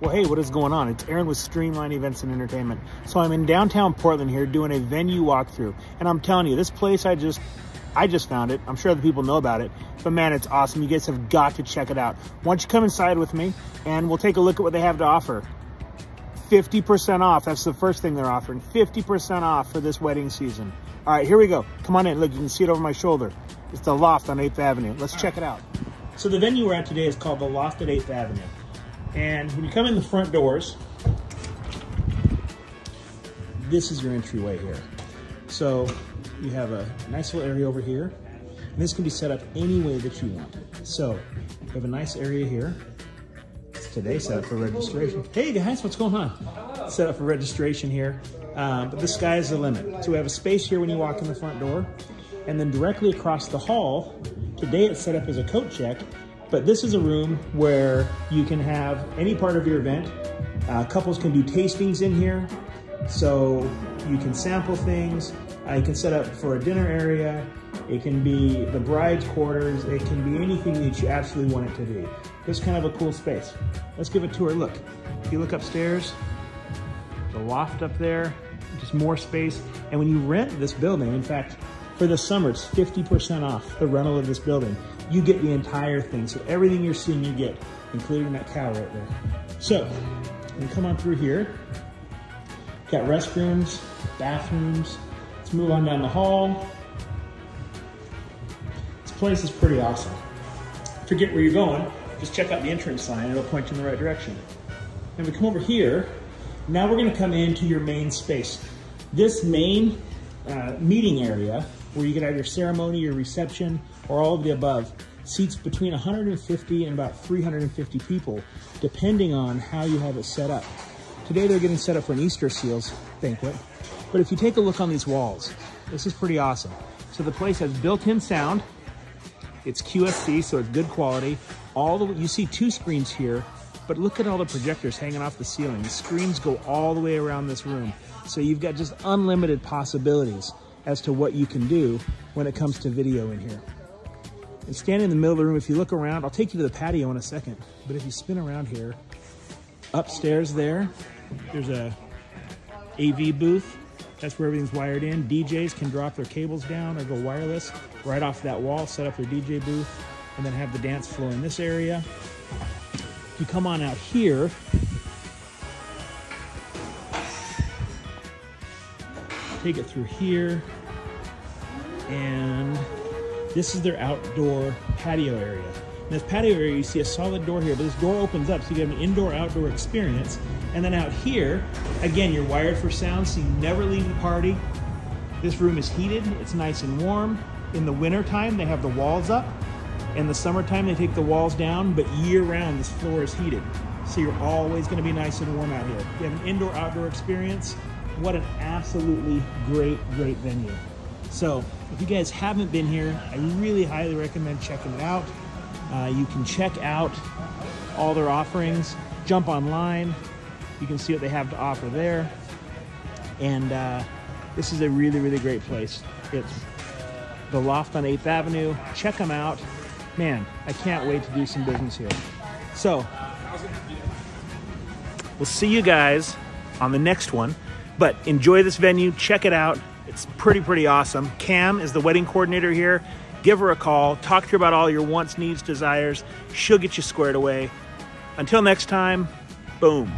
Well, hey, what is going on? It's Aaron with Streamline Events and Entertainment. So I'm in downtown Portland here doing a venue walkthrough. And I'm telling you, this place I just I just found it. I'm sure other people know about it. But man, it's awesome. You guys have got to check it out. Why don't you come inside with me and we'll take a look at what they have to offer. 50% off. That's the first thing they're offering. 50% off for this wedding season. All right, here we go. Come on in. Look, you can see it over my shoulder. It's the Loft on 8th Avenue. Let's check it out. So the venue we're at today is called the Loft at 8th Avenue. And when you come in the front doors, this is your entryway here. So you have a nice little area over here. And this can be set up any way that you want. So you have a nice area here. It's today set up for registration. Hey guys, what's going on? Set up for registration here. Um, but the sky is the limit. So we have a space here when you walk in the front door. And then directly across the hall, today it's set up as a coat check but this is a room where you can have any part of your event. Uh, couples can do tastings in here. So you can sample things. Uh, you can set up for a dinner area. It can be the bride's quarters. It can be anything that you absolutely want it to be. It's kind of a cool space. Let's give a tour. Look, if you look upstairs, the loft up there, just more space. And when you rent this building, in fact, for the summer, it's 50% off the rental of this building you get the entire thing. So everything you're seeing, you get, including that cow right there. So, we come on through here. Got restrooms, bathrooms. Let's move on down the hall. This place is pretty awesome. Forget where you're going, just check out the entrance sign. It'll point you in the right direction. And we come over here. Now we're gonna come into your main space. This main uh, meeting area where you can have your ceremony, your reception, or all of the above, seats between 150 and about 350 people, depending on how you have it set up. Today they're getting set up for an Easter Seals banquet, but if you take a look on these walls, this is pretty awesome. So the place has built-in sound, it's QSC, so it's good quality. All the You see two screens here, but look at all the projectors hanging off the ceiling. The screens go all the way around this room. So you've got just unlimited possibilities as to what you can do when it comes to video in here. And stand in the middle of the room, if you look around, I'll take you to the patio in a second, but if you spin around here, upstairs there, there's a AV booth. That's where everything's wired in. DJs can drop their cables down or go wireless right off that wall, set up their DJ booth, and then have the dance floor in this area. If you come on out here, take it through here, and this is their outdoor patio area. In this patio area, you see a solid door here, but this door opens up so you have an indoor-outdoor experience. And then out here, again, you're wired for sound, so you never leave the party. This room is heated, it's nice and warm. In the winter time, they have the walls up. In the summertime, they take the walls down, but year-round, this floor is heated. So you're always gonna be nice and warm out here. You have an indoor-outdoor experience. What an absolutely great, great venue. So if you guys haven't been here, I really highly recommend checking it out. Uh, you can check out all their offerings, jump online. You can see what they have to offer there. And uh, this is a really, really great place. It's the Loft on 8th Avenue. Check them out. Man, I can't wait to do some business here. So, we'll see you guys on the next one. But enjoy this venue, check it out. It's pretty, pretty awesome. Cam is the wedding coordinator here. Give her a call, talk to her about all your wants, needs, desires. She'll get you squared away. Until next time, boom.